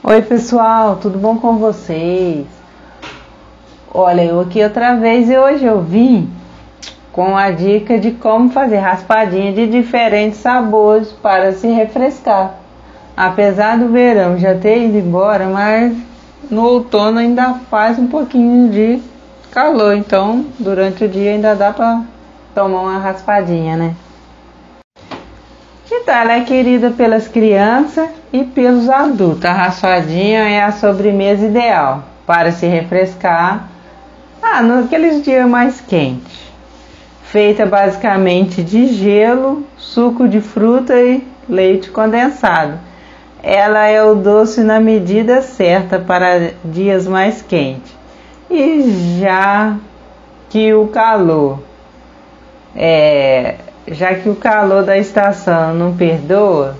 Oi pessoal, tudo bom com vocês? Olha, eu aqui outra vez e hoje eu vim com a dica de como fazer raspadinha de diferentes sabores para se refrescar. Apesar do verão já ter ido embora, mas no outono ainda faz um pouquinho de calor, então durante o dia ainda dá para tomar uma raspadinha, né? Então, ela é querida pelas crianças e pelos adultos. A raspadinha é a sobremesa ideal para se refrescar ah, naqueles dias mais quentes. Feita basicamente de gelo, suco de fruta e leite condensado. Ela é o doce na medida certa para dias mais quentes. E já que o calor é, já que o calor da estação não perdoa,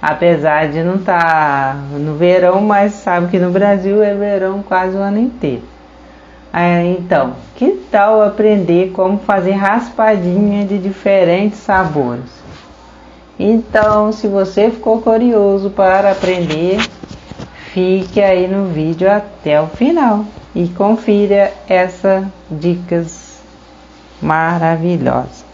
apesar de não estar tá no verão, mas sabe que no Brasil é verão quase o ano inteiro. então, que tal aprender como fazer raspadinha de diferentes sabores? Então, se você ficou curioso para aprender, fique aí no vídeo até o final e confira essas dicas maravilhosas.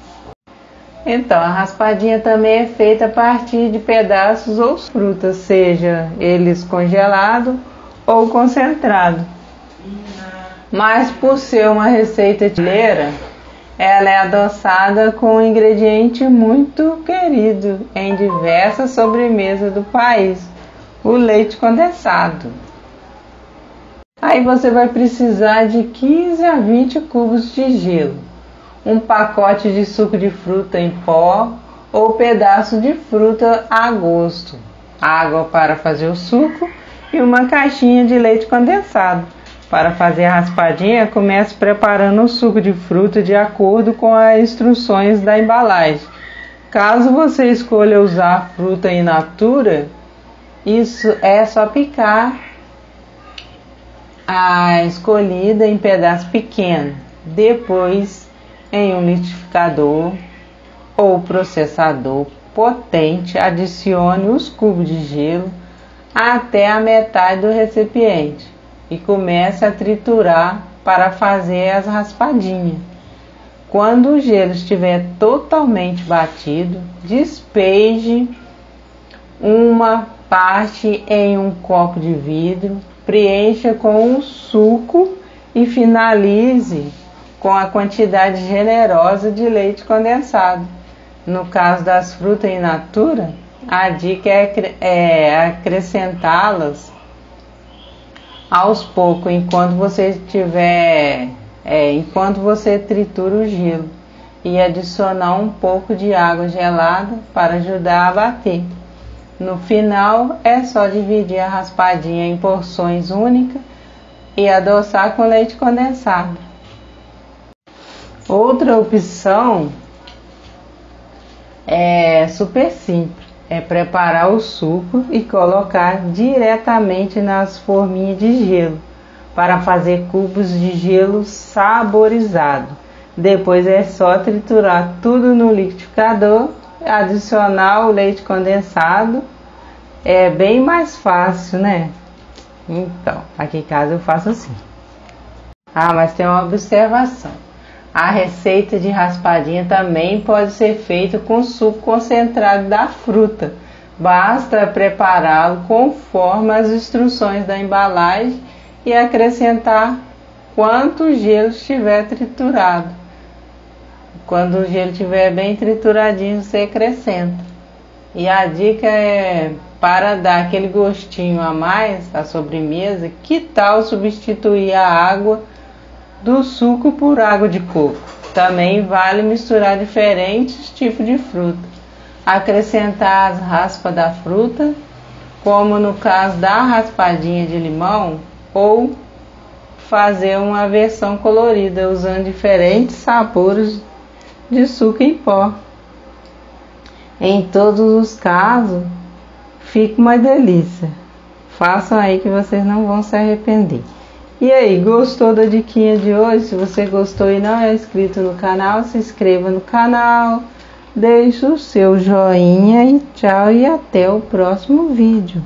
Então, a raspadinha também é feita a partir de pedaços ou frutas, seja eles congelado ou concentrado. Mas por ser uma receita brasileira, ela é adoçada com um ingrediente muito querido em diversas sobremesas do país, o leite condensado. Aí você vai precisar de 15 a 20 cubos de gelo um pacote de suco de fruta em pó ou pedaço de fruta a gosto, água para fazer o suco e uma caixinha de leite condensado. Para fazer a raspadinha, comece preparando o suco de fruta de acordo com as instruções da embalagem. Caso você escolha usar fruta in natura, isso é só picar a escolhida em pedaços pequenos. Depois em um liquidificador ou processador potente, adicione os cubos de gelo até a metade do recipiente e comece a triturar para fazer as raspadinhas. Quando o gelo estiver totalmente batido, despeje uma parte em um copo de vidro, preencha com o suco e finalize com a quantidade generosa de leite condensado. No caso das frutas in natura, a dica é, é acrescentá-las aos poucos, enquanto você tiver, é, enquanto você tritura o gelo e adicionar um pouco de água gelada para ajudar a bater. No final é só dividir a raspadinha em porções únicas e adoçar com leite condensado. Outra opção é super simples, é preparar o suco e colocar diretamente nas forminhas de gelo para fazer cubos de gelo saborizado. Depois é só triturar tudo no liquidificador, adicionar o leite condensado. É bem mais fácil, né? Então, aqui em casa eu faço assim. Ah, mas tem uma observação. A receita de raspadinha também pode ser feita com suco concentrado da fruta. Basta prepará-lo conforme as instruções da embalagem e acrescentar quanto gelo estiver triturado. Quando o gelo estiver bem trituradinho, você acrescenta. E a dica é para dar aquele gostinho a mais à sobremesa, que tal substituir a água do suco por água de coco. Também vale misturar diferentes tipos de fruta. Acrescentar as raspas da fruta, como no caso da raspadinha de limão, ou fazer uma versão colorida usando diferentes sabores de suco em pó. Em todos os casos, fica uma delícia. Façam aí que vocês não vão se arrepender. E aí, gostou da diquinha de hoje? Se você gostou e não é inscrito no canal, se inscreva no canal, deixe o seu joinha e tchau e até o próximo vídeo.